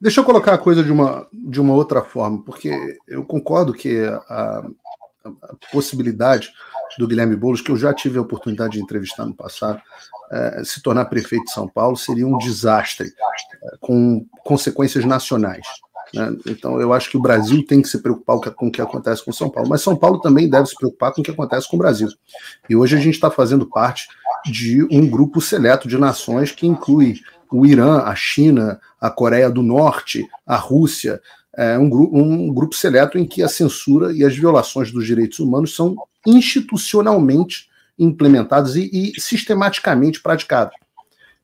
deixa eu colocar a coisa de uma, de uma outra forma, porque eu concordo que a, a possibilidade do Guilherme Boulos, que eu já tive a oportunidade de entrevistar no passado, é, se tornar prefeito de São Paulo seria um desastre, é, com consequências nacionais. Né? Então, eu acho que o Brasil tem que se preocupar com o que acontece com São Paulo, mas São Paulo também deve se preocupar com o que acontece com o Brasil. E hoje a gente está fazendo parte de um grupo seleto de nações que inclui o Irã, a China, a Coreia do Norte, a Rússia, é um, grupo, um grupo seleto em que a censura e as violações dos direitos humanos são institucionalmente implementadas e, e sistematicamente praticadas.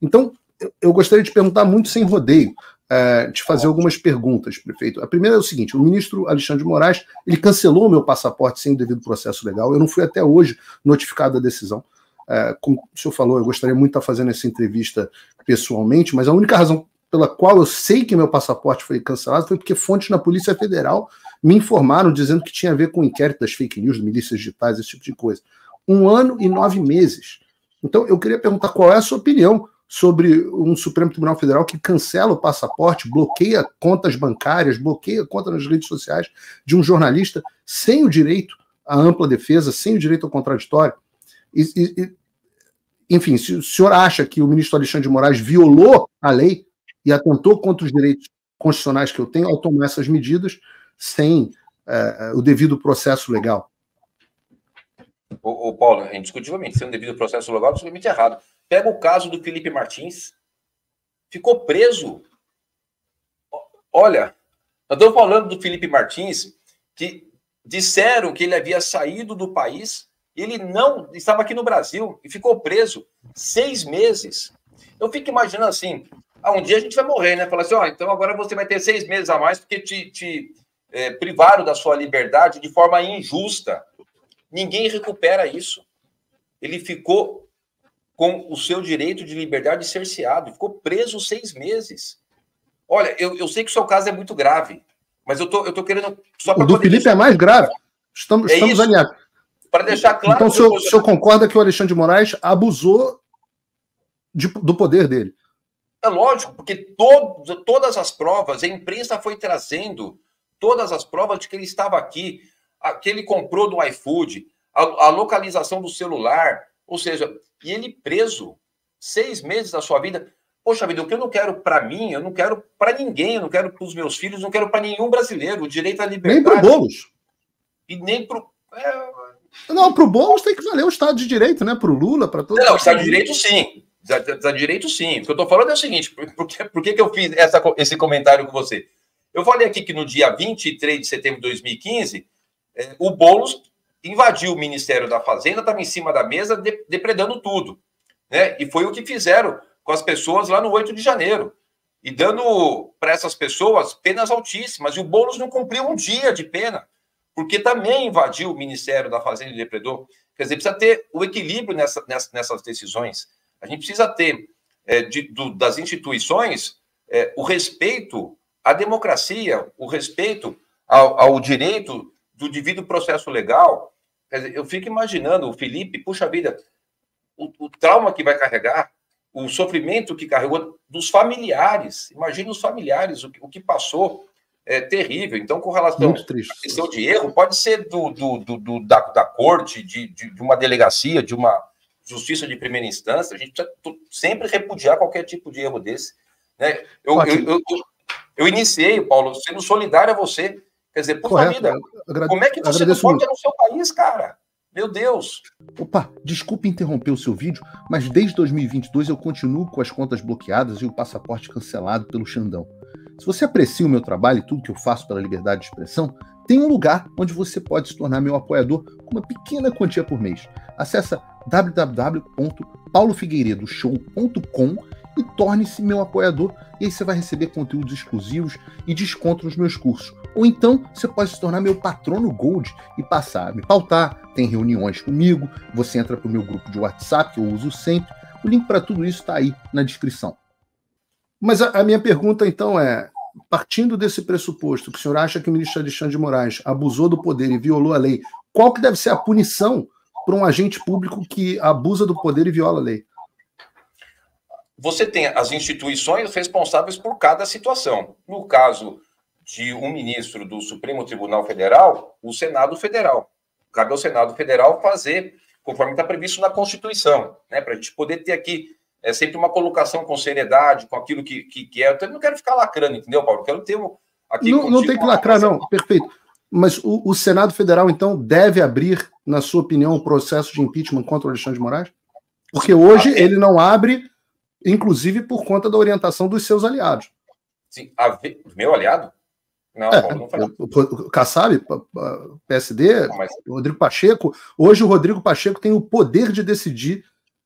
Então, eu gostaria de perguntar muito sem rodeio, é, de fazer algumas perguntas, prefeito. A primeira é o seguinte: o ministro Alexandre de Moraes ele cancelou o meu passaporte sem o devido processo legal. Eu não fui até hoje notificado da decisão. É, como o senhor falou, eu gostaria muito de estar fazendo essa entrevista pessoalmente, mas a única razão pela qual eu sei que meu passaporte foi cancelado foi porque fontes na Polícia Federal me informaram dizendo que tinha a ver com o inquérito das fake news, milícias digitais, esse tipo de coisa. Um ano e nove meses. Então, eu queria perguntar qual é a sua opinião sobre um Supremo Tribunal Federal que cancela o passaporte, bloqueia contas bancárias, bloqueia conta nas redes sociais de um jornalista sem o direito à ampla defesa, sem o direito ao contraditório. E, e, enfim, se o senhor acha que o ministro Alexandre de Moraes violou a lei, e atentou contra os direitos constitucionais que eu tenho ao tomar essas medidas sem uh, o devido processo legal. O, o Paulo, indiscutivelmente, sem o devido processo legal, absolutamente errado. Pega o caso do Felipe Martins, ficou preso. Olha, eu estou falando do Felipe Martins, que disseram que ele havia saído do país, ele não estava aqui no Brasil e ficou preso seis meses. Eu fico imaginando assim: ah, um dia a gente vai morrer, né? Falar assim, ó, oh, então agora você vai ter seis meses a mais porque te, te é, privaram da sua liberdade de forma injusta. Ninguém recupera isso. Ele ficou com o seu direito de liberdade cerceado, ficou preso seis meses. Olha, eu, eu sei que o seu caso é muito grave, mas eu tô, eu tô querendo. Só o do Felipe é mais grave. Estamos, é estamos alinhados. Para deixar claro. Então, o senhor, o senhor concorda que o Alexandre de Moraes abusou de, do poder dele? É lógico, porque todo, todas as provas, a imprensa foi trazendo todas as provas de que ele estava aqui, a, que ele comprou do iFood, a, a, localização do celular, ou seja, e ele preso seis meses da sua vida. Poxa vida, o que eu não quero para mim, eu não quero para ninguém, eu não quero para os meus filhos, não quero para nenhum brasileiro, o direito à liberdade. Nem para Boulos. E nem para. É... Não, para o Boulos tem que valer o Estado de Direito, né? Para o Lula, para todos. Não, o Estado de Direito sim. Da, direito, sim. O que eu estou falando é o seguinte: por, que, por que, que eu fiz essa, esse comentário com você? Eu falei aqui que no dia 23 de setembro de 2015, é, o Boulos invadiu o Ministério da Fazenda, estava em cima da mesa, de, depredando tudo. Né? E foi o que fizeram com as pessoas lá no 8 de janeiro. E dando para essas pessoas penas altíssimas. E o Boulos não cumpriu um dia de pena, porque também invadiu o Ministério da Fazenda e depredou. Quer dizer, precisa ter o equilíbrio nessa, nessas decisões. A gente precisa ter é, de, do, das instituições é, o respeito à democracia, o respeito ao, ao direito do devido processo legal. Dizer, eu fico imaginando o Felipe, puxa vida, o, o, trauma que vai carregar, o sofrimento que carregou dos familiares. Imagina os familiares, o, o que passou é terrível. Então, com relação à questão de erro, pode ser do, do, do, do da, da corte, de, de, de uma delegacia, de uma justiça de primeira instância, a gente precisa sempre repudiar qualquer tipo de erro desse. Né? Eu, eu, eu, eu, iniciei, Paulo, sendo solidário a você. Quer dizer, por vida, como é que você não pode no seu país, cara? Meu Deus! Opa, desculpe interromper o seu vídeo, mas desde 2022 eu continuo com as contas bloqueadas e o passaporte cancelado pelo Xandão. Se você aprecia o meu trabalho e tudo que eu faço pela liberdade de expressão, tem um lugar onde você pode se tornar meu apoiador com uma pequena quantia por mês. Acesse www.paulofigueiredoshow.com e torne-se meu apoiador e aí você vai receber conteúdos exclusivos e desconto nos meus cursos. Ou então você pode se tornar meu patrono Gold e passar a me pautar, tem reuniões comigo, você entra para o meu grupo de WhatsApp que eu uso sempre. O link para tudo isso está aí na descrição. Mas a, a minha pergunta então é: partindo desse pressuposto que o senhor acha que o ministro Alexandre de Moraes abusou do poder e violou a lei, qual que deve ser a punição para um agente público que abusa do poder e viola a lei? você tem as instituições responsáveis por cada situação. No caso de um ministro do Supremo Tribunal Federal, o Senado Federal. Cabe ao Senado Federal fazer, conforme está previsto na Constituição, né, para a gente poder ter aqui é, sempre uma colocação com seriedade, com aquilo que, que, que é. Eu não quero ficar lacrando, entendeu, Paulo? Eu quero ter um, aqui. Não, não tem que lacrar, não, perfeito. Mas o, o, Senado Federal, então, deve abrir, na sua opinião, o processo de impeachment contra o Alexandre de Moraes? Porque hoje ele não abre, inclusive por conta da orientação dos seus aliados. Sim, a, meu aliado? Não, é, não O Kassab, PSD, não, mas... Rodrigo Pacheco. Hoje o Rodrigo Pacheco tem o poder de decidir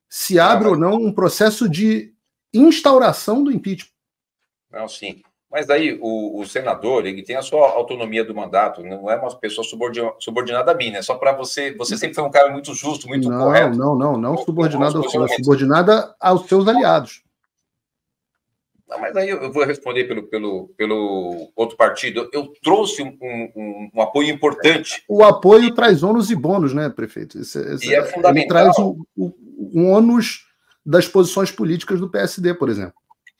se abre mas... ou não um processo de instauração do impeachment. Não, sim. Mas daí o, o, senador ele tem a sua autonomia do mandato, não é uma pessoa subordinada a mim, né? Só para você, você sempre foi um cara muito justo, muito não, correto. Não, não, não, não subordinada ao senhor, subordinada aos seus aliados. Não, mas aí eu vou responder pelo, pelo, pelo outro partido. Eu trouxe um, um, um apoio importante. O apoio traz ônus e bônus, né, prefeito? Esse, esse, e é fundamental. Ele traz o, o, o ônus das posições políticas do PSD, por exemplo.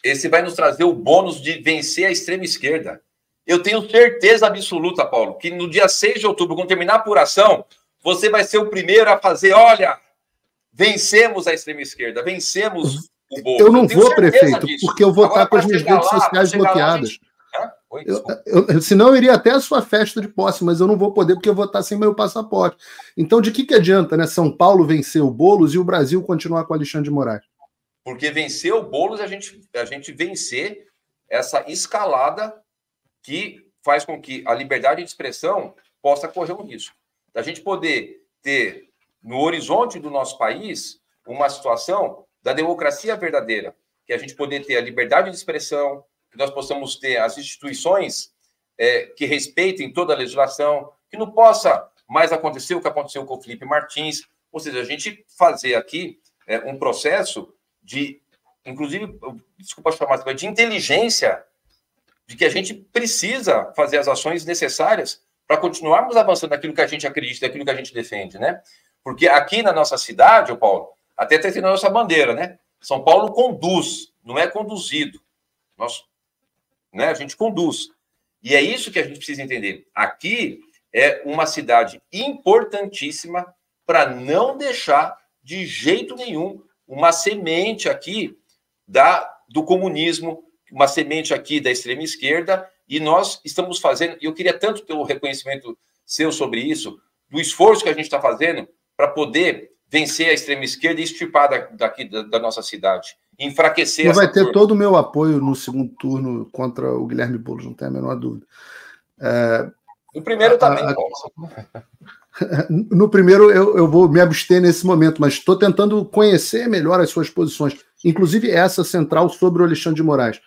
Esse vai nos trazer o bônus de vencer a extrema esquerda. Eu tenho certeza absoluta, Paulo, que no dia 6 de outubro, quando terminar a apuração, você vai ser o primeiro a fazer, olha, vencemos a extrema esquerda, vencemos o Boulos. Eu não eu vou, prefeito, disso. porque eu vou Agora, estar com as minhas redes lá, sociais bloqueadas. Gente... Oi, eu, eu, senão eu iria até a sua festa de posse, mas eu não vou poder porque eu vou estar sem meu passaporte. Então, de que, que adianta, né? São Paulo vencer o Boulos e o Brasil continuar com o Alexandre de Moraes? Porque vencer o Boulos é a gente, a gente vencer essa escalada que faz com que a liberdade de expressão possa correr um risco. Da gente poder ter no horizonte do nosso país uma situação da democracia verdadeira, que a gente poder ter a liberdade de expressão, que nós possamos ter as instituições é, que respeitem toda a legislação, que não possa mais acontecer o que aconteceu com o Felipe Martins, ou seja, a gente fazer aqui é, um processo de, inclusive, desculpa chamar, de inteligência, de que a gente precisa fazer as ações necessárias para continuarmos avançando naquilo que a gente acredita, naquilo que a gente defende, né? Porque aqui na nossa cidade, Paulo, até ter na nossa bandeira, né? São Paulo conduz, não é conduzido. Nós, né, a gente conduz. E é isso que a gente precisa entender. Aqui é uma cidade importantíssima para não deixar de jeito nenhum uma semente aqui da do comunismo, uma semente aqui da extrema esquerda, e nós estamos fazendo, eu queria tanto ter o reconhecimento seu sobre isso, do esforço que a gente está fazendo para poder vencer a extrema esquerda e extirpar daqui da, da nossa cidade. Enfraquecer Vai ter turma. todo o meu apoio no segundo turno contra o Guilherme Boulos, não tem a menor dúvida. É, o primeiro também, a, No primeiro eu, eu vou me abster nesse momento, mas estou tentando conhecer melhor as suas posições, inclusive essa central sobre o Alexandre de Moraes.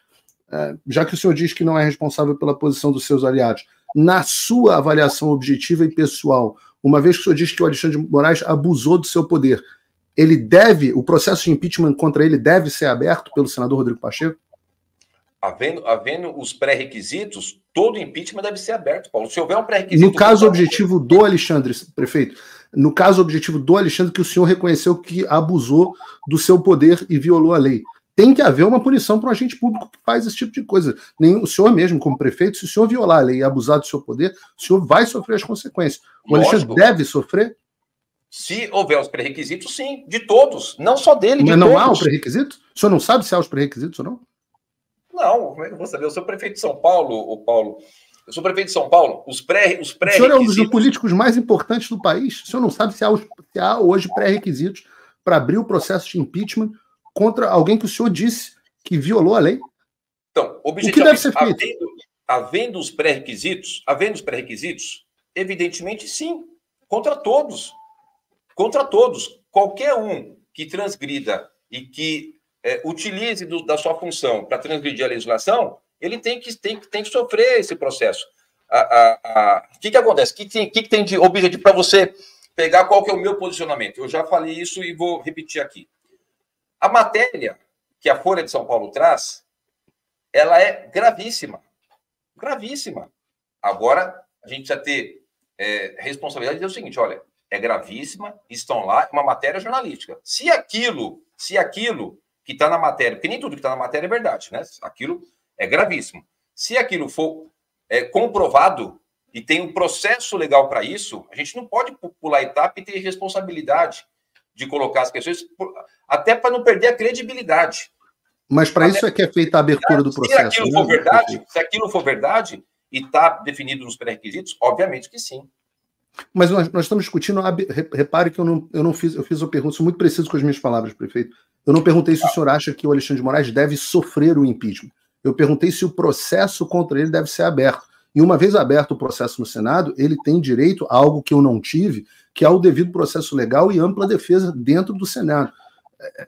É, já que o senhor diz que não é responsável pela posição dos seus aliados, na sua avaliação objetiva e pessoal, uma vez que o senhor diz que o Alexandre de Moraes abusou do seu poder, ele deve, o processo de impeachment contra ele deve ser aberto pelo senador Rodrigo Pacheco? Havendo, havendo os pré-requisitos, todo impeachment deve ser aberto, Paulo. Se houver um pré-requisito. No caso objetivo do Alexandre, prefeito, no caso objetivo do Alexandre, que o senhor reconheceu que abusou do seu poder e violou a lei tem que haver uma punição para um agente público que faz esse tipo de coisa. Nem o senhor mesmo, como prefeito, se o senhor violar a lei e abusar do seu poder, o senhor vai sofrer as consequências. O Lógico. Alexandre deve sofrer? Se houver os pré-requisitos, sim, de todos, não só dele. Mas não todos. há os pré-requisitos? O senhor não sabe se há os pré-requisitos ou não? Não, eu vou saber? Eu sou prefeito de São Paulo, o Paulo. Eu sou prefeito de São Paulo. Os pré os pré O senhor é um dos políticos mais importantes do país. O senhor não sabe se há, os, se há hoje pré-requisitos para abrir o processo de impeachment contra alguém que o senhor disse que violou a lei? Então, o que deve ser feito? Havendo, havendo os pré-requisitos, havendo os pré-requisitos, evidentemente sim, contra todos. Contra todos. Qualquer um que transgrida e que é, utilize do, da sua função para transgredir a legislação, ele tem que, tem, tem que sofrer esse processo. O que, que acontece? O que, que, que tem de objetivo para você pegar qual que é o meu posicionamento? Eu já falei isso e vou repetir aqui. A matéria que a Folha de São Paulo traz, ela é gravíssima. Gravíssima. Agora, a gente precisa ter é, responsabilidade de dizer o seguinte: olha, é gravíssima, estão lá, é uma matéria jornalística. Se aquilo, se aquilo que está na matéria, porque nem tudo que está na matéria é verdade, né? Aquilo é gravíssimo. Se aquilo for é, comprovado e tem um processo legal para isso, a gente não pode pular etapa e ter responsabilidade de colocar as questões, até para não perder a credibilidade. Mas para isso é que é feita a abertura do processo. Se aquilo né? for verdade, se aquilo for verdade e está definido nos pré-requisitos, obviamente que sim. Mas nós, nós, estamos discutindo. Repare que eu não, eu não fiz, eu fiz uma pergunta muito precisa com as minhas palavras, prefeito. Eu não perguntei se o senhor acha que o Alexandre de Moraes deve sofrer o impeachment. Eu perguntei se o processo contra ele deve ser aberto. E uma vez aberto o processo no Senado, ele tem direito a algo que eu não tive, que é o devido processo legal e ampla defesa dentro do Senado.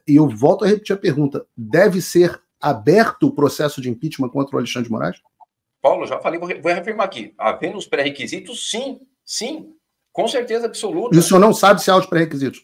E eu volto a repetir a pergunta: deve ser aberto o processo de impeachment contra o Alexandre de Moraes? Paulo, já falei, vou reafirmar aqui. Havendo os pré-requisitos, sim, sim, com certeza absoluta. E o senhor não sabe se há os pré-requisitos?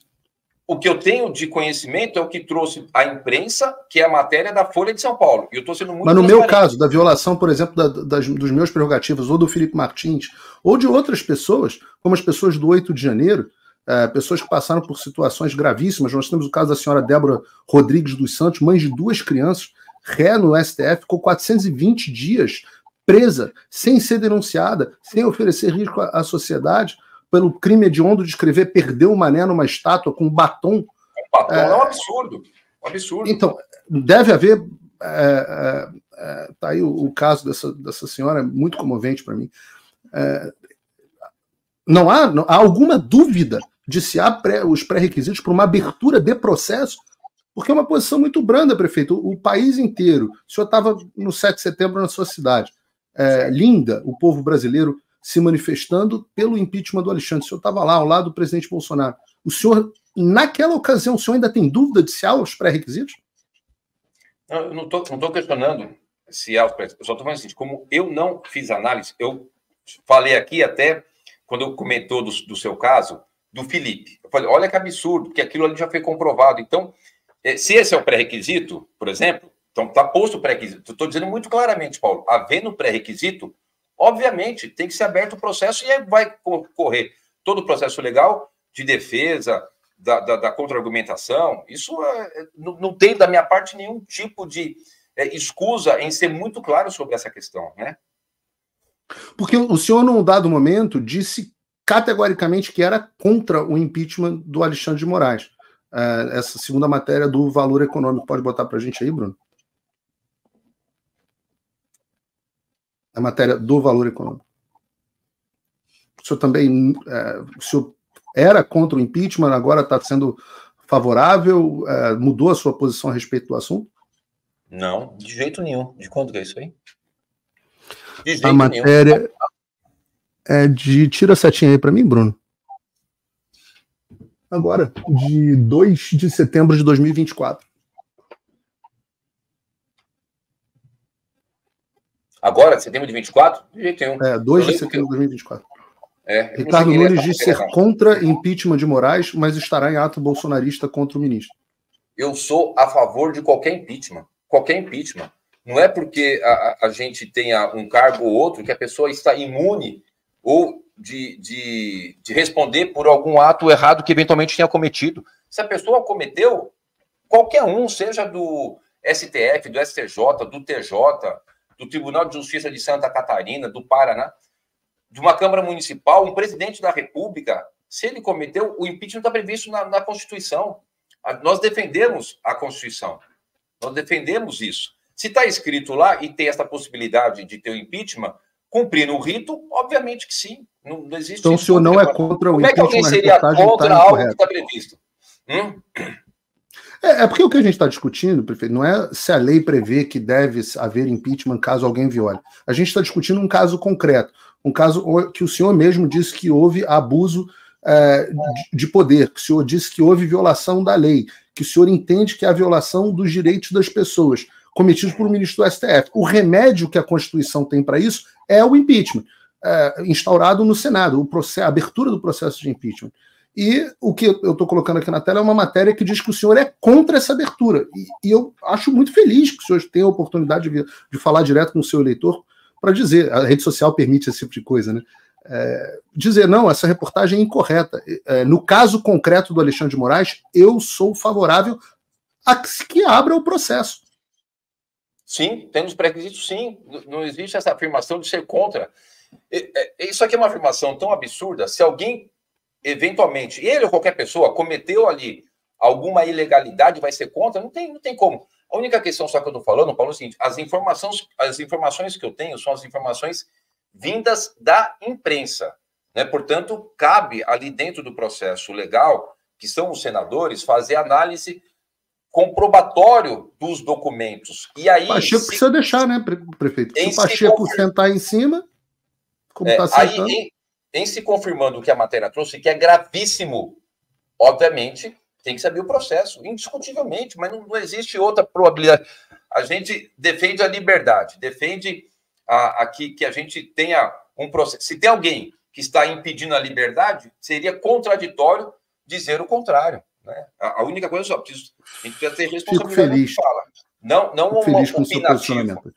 O que eu tenho de conhecimento é o que trouxe a imprensa, que é a matéria da Folha de São Paulo. E eu estou sendo muito. Mas no meu caso, da violação, por exemplo, da, das, dos meus prerrogativos, ou do Felipe Martins, ou de outras pessoas, como as pessoas do 8 de janeiro, é, pessoas que passaram por situações gravíssimas. Nós temos o caso da senhora Débora Rodrigues dos Santos, mãe de duas crianças, ré no STF, ficou 420 dias presa, sem ser denunciada, sem oferecer risco à, à sociedade pelo crime hediondo de escrever perdeu o mané numa estátua com um batom. Um batom é, é um absurdo. Um absurdo. Então, deve haver. É, é, é tá aí o, o, caso dessa, dessa senhora, muito comovente para mim. É, não, há, não há alguma dúvida de se há pré, os pré-requisitos para uma abertura de processo, porque é uma posição muito branda, prefeito. O, o país inteiro, o senhor estava no 7 de setembro na sua cidade, é, linda, o povo brasileiro se manifestando pelo impeachment do Alexandre. O senhor estava lá, ao lado do presidente Bolsonaro. O senhor, naquela ocasião, o senhor ainda tem dúvida de se há os pré-requisitos? Não, eu não estou não questionando se há os pré-requisitos. Eu só estou falando assim, como eu não fiz análise, eu falei aqui até, quando eu comentou do, do seu caso, do Felipe. Eu falei, olha que absurdo, porque aquilo ali já foi comprovado. Então, eh, se esse é o pré-requisito, por exemplo, então está posto o pré-requisito. Estou dizendo muito claramente, Paulo, havendo pré-requisito, obviamente, tem que ser aberto o processo e vai correr todo o processo legal de defesa, da, da, da contra-argumentação. Isso é, é, não, não, tem, da minha parte, nenhum tipo de é, escusa em ser muito claro sobre essa questão, né? Porque o senhor, num dado momento, disse categoricamente que era contra o impeachment do Alexandre de Moraes. É, essa segunda matéria do valor econômico, pode botar para a gente aí, Bruno? A matéria do valor econômico. O senhor também é, o senhor era contra o impeachment, agora está sendo favorável? É, mudou a sua posição a respeito do assunto? Não, de jeito nenhum. De quanto que é isso aí? De jeito a matéria nenhum. é de. Tira a setinha aí para mim, Bruno. Agora, de 2 de setembro de 2024. Agora, setembro de 24? De jeito nenhum. É, 2 de setembro de 2024. É, Ricardo Nunes diz ser contra impeachment de Moraes, mas estará em ato bolsonarista contra o ministro. Eu sou a favor de qualquer impeachment. Qualquer impeachment. Não é porque a, a gente tenha um cargo ou outro que a pessoa está imune ou de, de, de responder por algum ato errado que eventualmente tenha cometido. Se a pessoa cometeu, qualquer um, seja do STF, do STJ, do TJ, do Tribunal de Justiça de Santa Catarina, do Paraná, de uma Câmara Municipal, um presidente da República, se ele cometeu, o impeachment está previsto na, na Constituição. Nós defendemos a Constituição. Nós defendemos isso. Se está escrito lá e tem essa possibilidade de ter o impeachment, cumprindo o rito, obviamente que sim. Não, não existe. Então o senhor não é contra o Como impeachment? Como é que alguém seria tá contra algo que está previsto? Hum? É, é, porque o que a gente está discutindo, prefeito, não é se a lei prevê que deve haver impeachment caso alguém viole. A gente está discutindo um caso concreto, um caso que o senhor mesmo disse que houve abuso é, de poder, que o senhor disse que houve violação da lei, que o senhor entende que é a violação dos direitos das pessoas cometidos por um ministro do STF. O remédio que a Constituição tem para isso é o impeachment, é, instaurado no Senado, processo, a abertura do processo de impeachment. E o que eu estou colocando aqui na tela é uma matéria que diz que o senhor é contra essa abertura. E, e eu acho muito feliz que o senhor tenha a oportunidade de, de falar direto com o seu eleitor para dizer, a rede social permite esse tipo de coisa, né? É, dizer, não, essa reportagem é incorreta. É, no caso concreto do Alexandre de Moraes, eu sou favorável a que abra o processo. Sim, temos pré-requisitos, sim. Não existe essa afirmação de ser contra. Isso aqui é uma afirmação tão absurda. Se alguém, eventualmente, ele ou qualquer pessoa, cometeu ali alguma ilegalidade, vai ser contra, não tem, não tem como. A única questão só que eu estou falando, Paulo, é o seguinte: as informações, as informações que eu tenho são as informações vindas da imprensa. Né? Portanto, cabe ali dentro do processo legal, que são os senadores, fazer análise comprobatório dos documentos. E aí. Pacheco se, precisa deixar, né, prefeito? Se o Pacheco se sentar em cima, como está é, sentando. Aí, em, em se confirmando o que a matéria trouxe, que é gravíssimo, obviamente, tem que saber o processo, indiscutivelmente, mas não, não existe outra probabilidade. A gente defende a liberdade, defende a, aqui que a gente tenha um processo. Se tem alguém que está impedindo a liberdade, seria contraditório dizer o contrário. Né? A, a única coisa só, a gente precisa ter responsabilidade Fico feliz. fala. Não, não Fico feliz com o seu posicionamento.